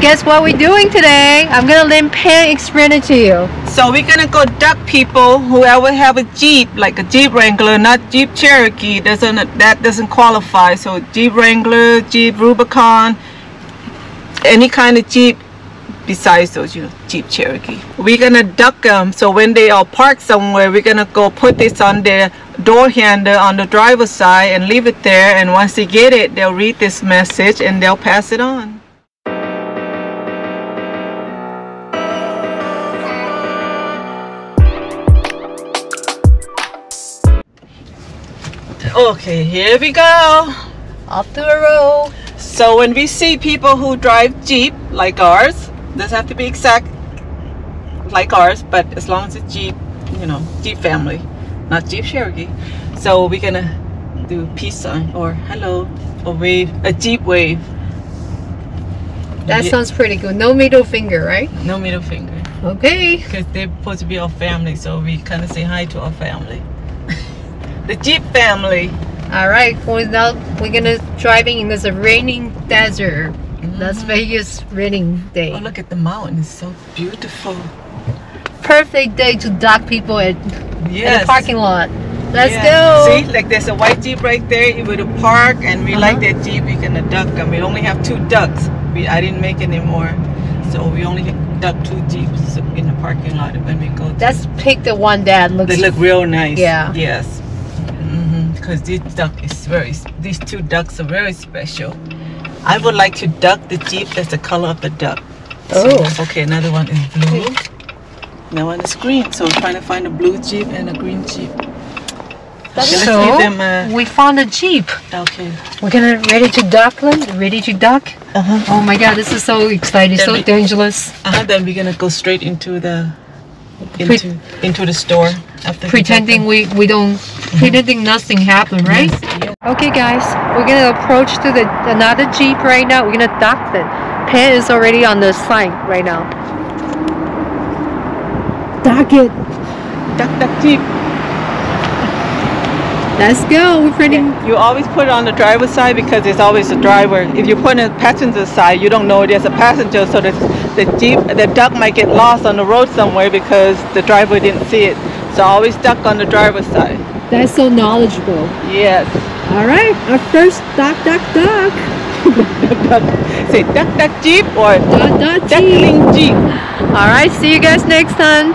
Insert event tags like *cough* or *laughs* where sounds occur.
guess what we're doing today? I'm gonna let Pan explain it to you. So we're gonna go duck people whoever have a Jeep, like a Jeep Wrangler, not Jeep Cherokee, doesn't that doesn't qualify. So Jeep Wrangler, Jeep Rubicon, any kind of Jeep besides those you know, Jeep Cherokee. We're gonna duck them so when they are parked somewhere we're gonna go put this on their door handle on the driver's side and leave it there and once they get it they'll read this message and they'll pass it on. Okay, here we go. Off to a roll. So when we see people who drive Jeep like ours, doesn't have to be exact like ours, but as long as it's Jeep, you know, Jeep family, not Jeep Cherokee. So we're gonna do peace sign or hello or wave, a Jeep wave. That Yeah. sounds pretty good. No middle finger, right? No middle finger. Okay. Because they're supposed to be our family, so we kind of say hi to our family. The Jeep family. All right. Well, now we're gonna driving in this raining desert. Las Vegas raining day. Oh, look at the mountain. It's so beautiful. Perfect day to dock people at, Yes. the parking lot. Let's Yeah. go. See, like there's a white Jeep right there. You would park, and we like Uh-huh. that Jeep. We gonna duck them. We only have two ducks. We I didn't make any more, so we only duck two Jeeps in the parking lot when we go. To, Let's pick the one that looks. they look real nice. Yeah. Yes. Because this duck is very. These two ducks are very special. I would like to duck the Jeep that's the color of the duck. Oh. Okay, another one is blue. That one is green. So I'm trying to find a blue Jeep and a green Jeep. Okay, So them a. we found a jeep. Okay. We're gonna ready to duck them. Ready to duck. Uh-huh. Oh my god, this is so exciting, Then so we- dangerous. Uh-huh, then we're gonna go straight into the Pre- into into the store after pretending we Pretending duck we we didn't think nothing happened, right? Yes, yes. Okay, guys, we're gonna approach to the another jeep right now. We're gonna dock it. Pan is already on the sign right now. Dock it. Duck, duck, Jeep. Let's go. We're pretty. You always put it on the driver's side because there's always a driver. If you put it on the passenger side, you don't know there's a passenger, so the the Jeep, the duck might get lost on the road somewhere because the driver didn't see it. So always duck on the driver's side. That's so knowledgeable. Yes. All right, our first duck, duck, duck. *laughs* Say duck, duck, Jeep or duck, duck, jeep. duckling Jeep. All right, see you guys next time.